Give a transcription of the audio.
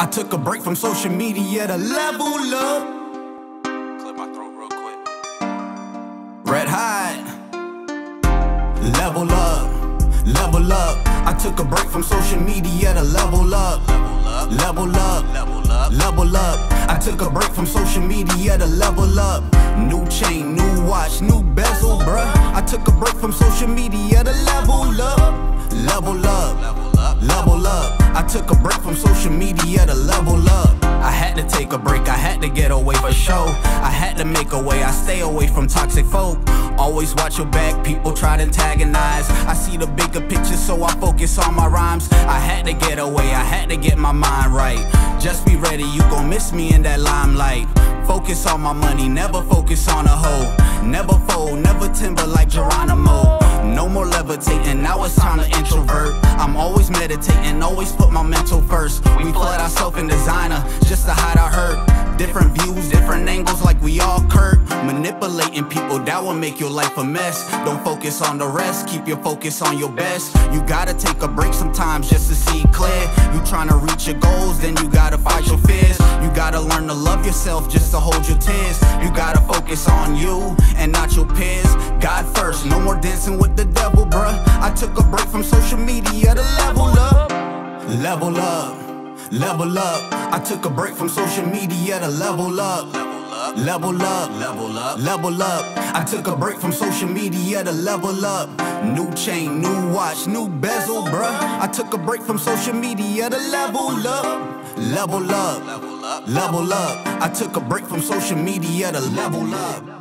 I took a break from social media to level up. Clear my throat real quick. ReDHoT. Level up, level up. I took a break from social media to. Level up. Level up, Level up. level up. I took a break from social media to level up. New chain, new watch, new bezel, bruh. I took a break from social media to level up. Level up, I took a break from social media to level up. I had to take a break, I had to get away for show. I had to make a way, I stay away from toxic folk. Always watch your back, people try to antagonize. I see the bigger picture, so I focus on my rhymes. I had to get away, I had to get my mind right. Just be ready, you gon' miss me in that limelight. Focus on my money, never focus on a hoe. Never fold, never timber like Geronimo. Now it's time to introvert. I'm always meditating, always put my mental first. We flood ourselves in designer just to hide our hurt. Different views, different angles, like we all Kurt. Manipulating people, that will make your life a mess. Don't focus on the rest, keep your focus on your best. You gotta take a break sometimes just to see clear. You tryna reach your goals, then you gotta fight your fears. You gotta learn to love yourself just to hold your tears. You gotta focus on you and not your peers. God first, no more dancing with the devil, bruh. I took a break from social media to level up. Level up, level up. I took a break from social media to level up. Level up. Level up, Level up. I took a break from social media to level up. New chain, new watch, new bezel, bruh. I took a break from social media to level up. Level up, Level up. I took a break from social media to level up.